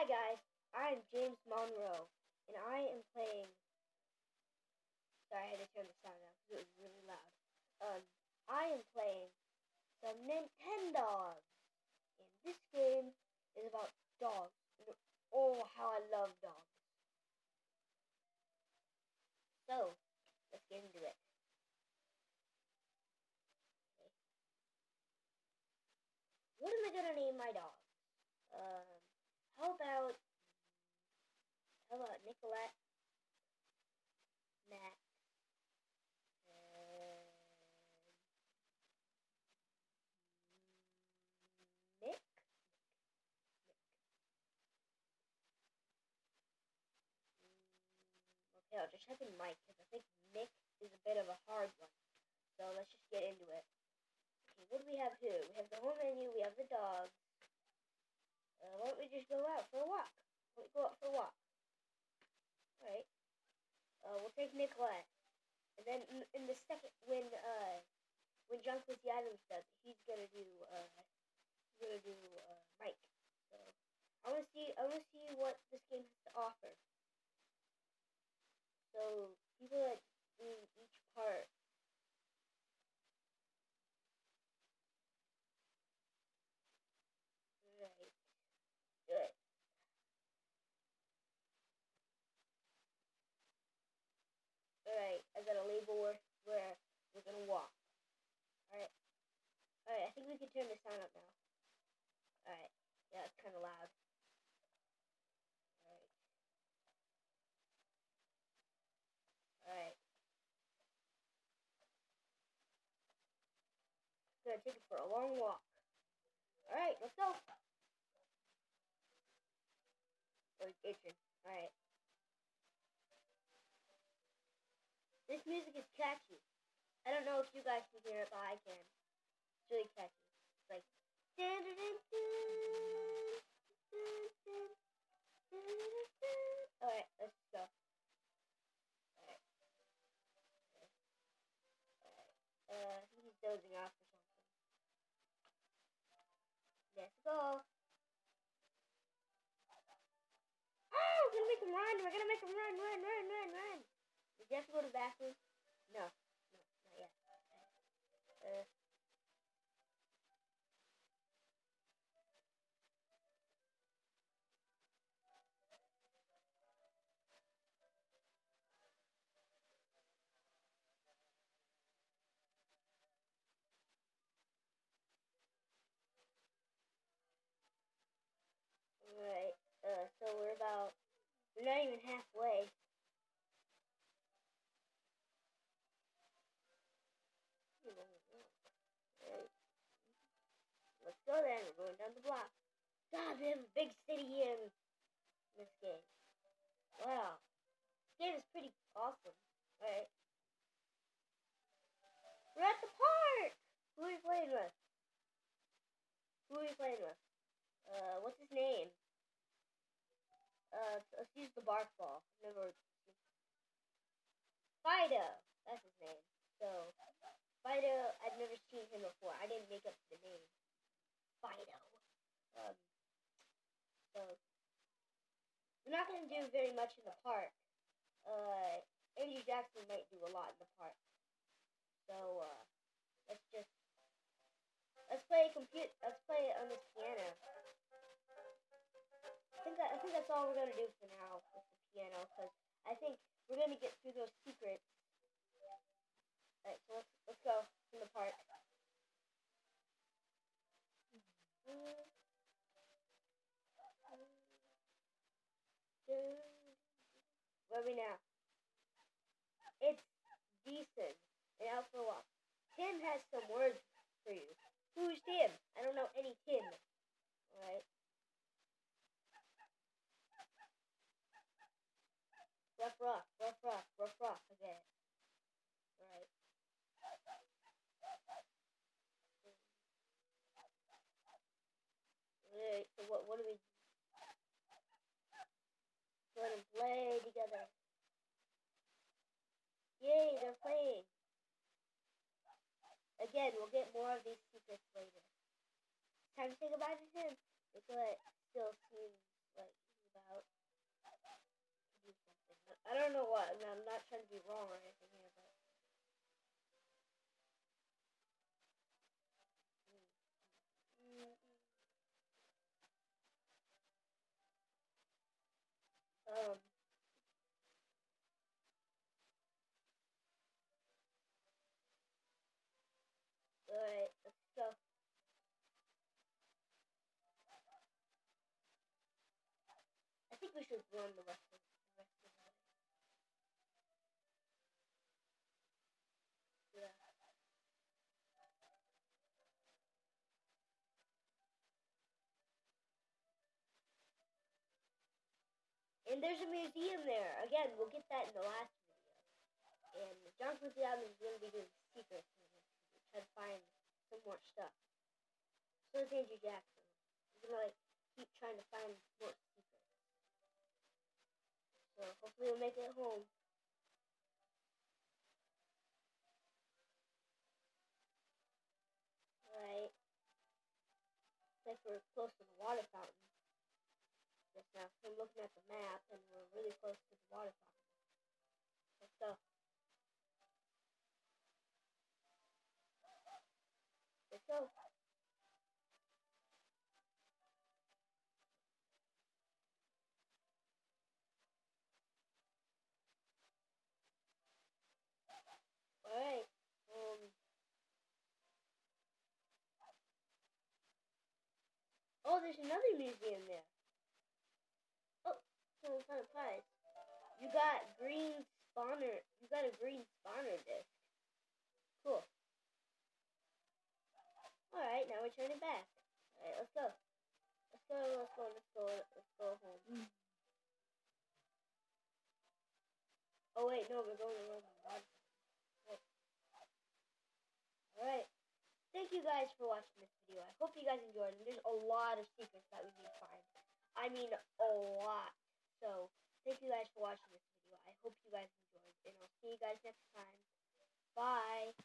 Hi guys, I'm James Monroe, and I am playing. Sorry, I had to turn the sound down because it was really loud. Um, I am playing some Nintendo, and this game is about dogs. Oh, how I love dogs! So, let's get into it. Okay. What am I gonna name my dog? Um, how about how about Nicolette, Matt, and Nick? Nick. Okay, I'll just type in Mike because I think Nick is a bit of a hard one. So let's just get into it. Okay, what do we have here? We have the home menu, we have the dog. Uh, why don't we just go out for a walk? Why don't we go out for a walk? Alright. Uh, we'll take Nicolette. And then in, in the second, when, uh, when John Quincy Adams does, he's gonna do, uh, he's gonna do, uh, Mike. So, I wanna see, I wanna see what this game has to offer. So, people that do each part Right. Good. Alright, I got a label where, where we're gonna walk. Alright. Alright, I think we can turn the sound up now. Alright. Yeah, it's kinda loud. Alright. Alright. Gonna take it for a long walk. Alright, let's go. It's itching. Alright. This music is catchy. I don't know if you guys can hear it, but I can. It's really catchy. It's like. Alright, let's go. Alright. Alright. Uh, he's dozing off or something. Let's go. Oh, we're gonna make him run! We're gonna make him run, run, run, run, run! Did you have to go to the bathroom? No, no, not yet. Uh, Alright, uh, so we're about, we're not even halfway. Alright. Let's go then, we're going down the block. God, they have a big city in this game. Wow. This game is pretty awesome. Alright. We're at the park! Who are we playing with? Who are we playing with? Uh, what's his name? Uh, let's use the bark ball. Never. Fido. That's his name. So, Fido. I've never seen him before. I didn't make up the name. Fido. Um. So, we're not gonna do very much in the park. Uh, Andrew Jackson might do a lot in the park. So, uh, let's just let's play compute. Let's play on this piano. I think that, I think that's all we're gonna do for now with the piano, because I think we're gonna get through those secrets. Alright, so let's let's go in the park. Where are we now? It's decent and a walk. Tim has some words for you. Who's Tim? I don't know any Tim. Alright. Rough rock, rough rock, rough rock again. Right. Alright, so what what do we go ahead and play together? Yay, they're playing. Again, we'll get more of these secrets later. Time to say goodbye to him. Nicolette still seems like out. Do something. I don't know what. I'm not trying to be wrong or anything here, but. Mm, mm, mm. Um. Alright, let's go. I think we should the rest of the rest the Yeah. And there's a museum there. Again, we'll get that in the last video. And John Quincy Adams is going to be doing secrets try to find some more stuff. So is Andrew Jackson. He's gonna like keep trying to find more Hopefully we'll make it home. Right. It's like we're close to the water fountain. Just now, I'm looking at the map and we're really close to the water fountain. Let's go. Let's go. Alright. Um. Oh, there's another museum there. Oh, some kind of prize. You got green spawner. You got a green spawner disc. Cool. Alright, now we're turning back. Alright, let's go. Let's go, let's go, let's go, let's go home. Oh wait, no, we're going to water. Alright. You guys for watching this video. I hope you guys enjoyed it. There's a lot of secrets that we to find. I mean, a lot. So, thank you guys for watching this video. I hope you guys enjoyed. And I'll see you guys next time. Bye.